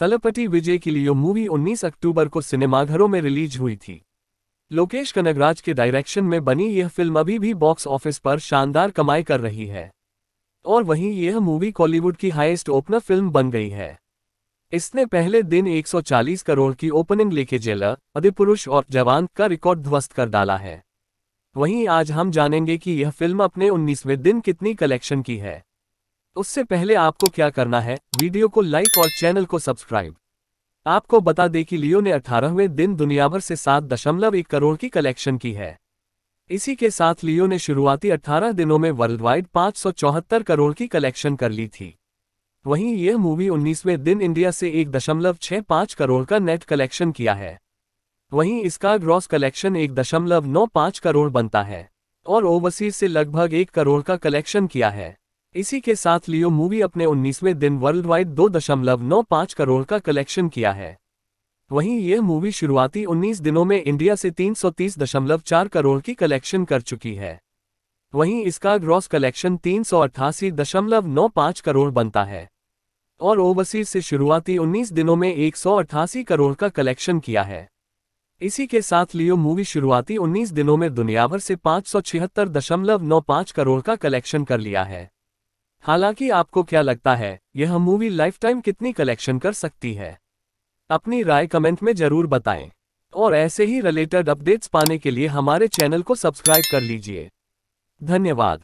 तलपति विजय की लियो मूवी 19 अक्टूबर को सिनेमाघरों में रिलीज़ हुई थी। लोकेश कनगराज के डायरेक्शन में बनी यह फ़िल्म अभी भी बॉक्स ऑफ़िस पर शानदार कमाई कर रही है। और वहीं यह मूवी कॉलीवुड की हाईएस्ट ओपनर फ़िल्म बन गई है। इसने पहले दिन 140 करोड़ की ओपनिंग लेके जेलर, अधिपुरुष और जवान का रिकॉर्ड ध्वस्त कर डाला है। वहीं आज हम जानेंगे कि यह फ़िल्म अपने 19वें दिन कितनी कलेक्शन की है। उससे पहले आपको क्या करना है, वीडियो को लाइक और चैनल को सब्सक्राइब आपको बता दें कि लियो ने अठारहवें दिन दुनियाभर से सात दशमलव एक करोड़ की कलेक्शन की है। इसी के साथ लियो ने शुरुआती 18 दिनों में वर्ल्ड वाइड पाँच करोड़ की कलेक्शन कर ली थी। वहीं यह मूवी 19वें दिन इंडिया से एक दशमलव छह पाँच करोड़ का नेट कलेक्शन किया है। वहीं इसका ग्रॉस कलेक्शन एक दशमलव नौ पाँच करोड़ बनता है, और ओवरसीज से लगभग एक करोड़ का कलेक्शन किया है। इसी के साथ लियो मूवी अपने 19वें दिन वर्ल्ड वाइड दो दशमलव नौ पाँच करोड़ का कलेक्शन किया है। वहीं यह मूवी शुरुआती 19 दिनों में इंडिया से तीन सौ तीस दशमलव चार करोड़ की कलेक्शन कर चुकी है। वहीं इसका ग्रॉस कलेक्शन तीन सौ अट्ठासी दशमलव नौ पाँच करोड़ बनता है। और ओवरसीज से शुरुआती 19 दिनों में एक सौ अट्ठासी करोड़ का कलेक्शन किया है। इसी के साथ लियो मूवी शुरुआती 19 दिनों में दुनियाभर से पाँच सौ छिहत्तर दशमलव नौ पाँच करोड़ का कलेक्शन कर लिया है। हालाँकि आपको क्या लगता है, यह मूवी लाइफ टाइम कितनी कलेक्शन कर सकती है? अपनी राय कमेंट में ज़रूर बताएँ। और ऐसे ही रिलेटेड अपडेट्स पाने के लिए हमारे चैनल को सब्सक्राइब कर लीजिए। धन्यवाद।